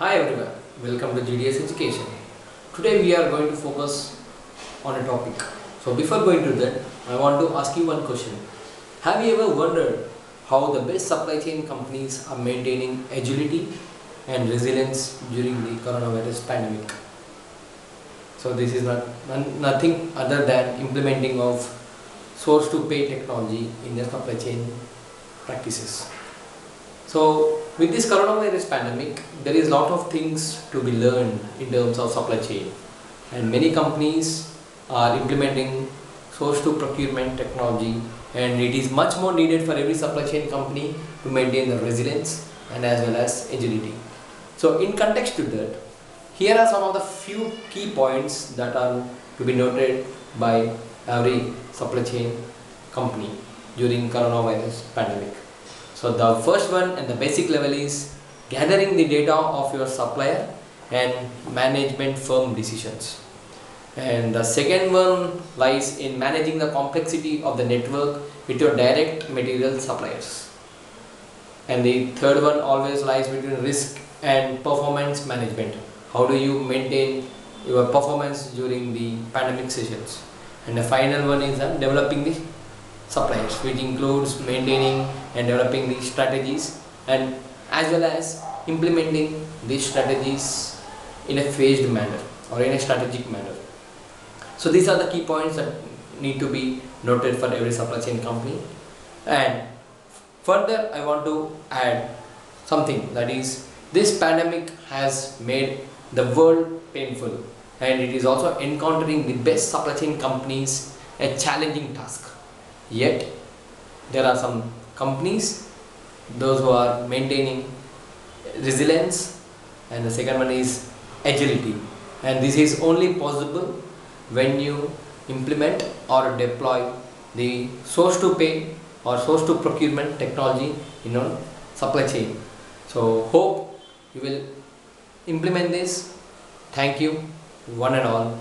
Hi everyone, welcome to GDS Education. Today we are going to focus on a topic. So before going to that, I want to ask you one question. Have you ever wondered how the best supply chain companies are maintaining agility and resilience during the coronavirus pandemic? So this is not nothing other than implementing of source to pay technology in their supply chain practices. So with this coronavirus pandemic, there is a lot of things to be learned in terms of supply chain, and many companies are implementing source to procurement technology, and it is much more needed for every supply chain company to maintain the resilience and as well as agility. So in context to that, here are some of the few key points that are to be noted by every supply chain company during coronavirus pandemic. So the first one and the basic level is gathering the data of your supplier and management firm decisions. And the second one lies in managing the complexity of the network with your direct material suppliers. And the third one always lies between risk and performance management. How do you maintain your performance during the pandemic sessions? And the final one is uh, developing the suppliers, which includes maintaining and developing the strategies and as well as implementing these strategies in a phased manner or in a strategic manner. So these are the key points that need to be noted for every supply chain company. And further, I want to add something that is this pandemic has made the world painful and it is also encountering the best supply chain companies a challenging task. Yet, there are some companies, those who are maintaining resilience, and the second one is agility. And this is only possible when you implement or deploy the source to pay or source to procurement technology in your supply chain. So, hope you will implement this. Thank you, one and all.